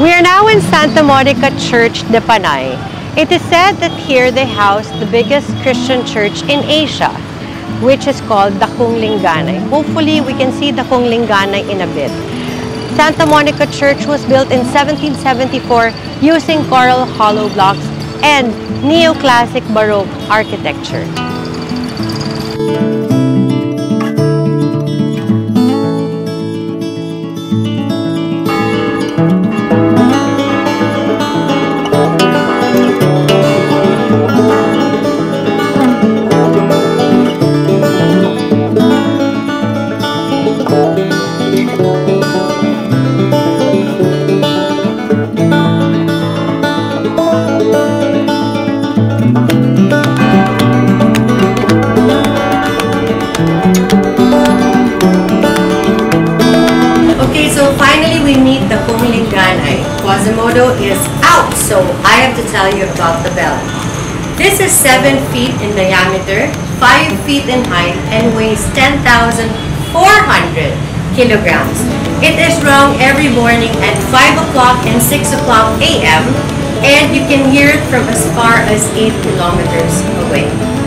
We are now in Santa Monica Church de Panay. It is said that here they house the biggest Christian church in Asia, which is called Dakong Lingganay. Hopefully, we can see Dakong Lingganay in a bit. Santa Monica Church was built in 1774 using coral hollow blocks and neoclassic Baroque architecture. Quasimodo is out, so I have to tell you about the bell. This is 7 feet in diameter, 5 feet in height, and weighs 10,400 kilograms. It is rung every morning at 5 o'clock and 6 o'clock a.m. and you can hear it from as far as 8 kilometers away.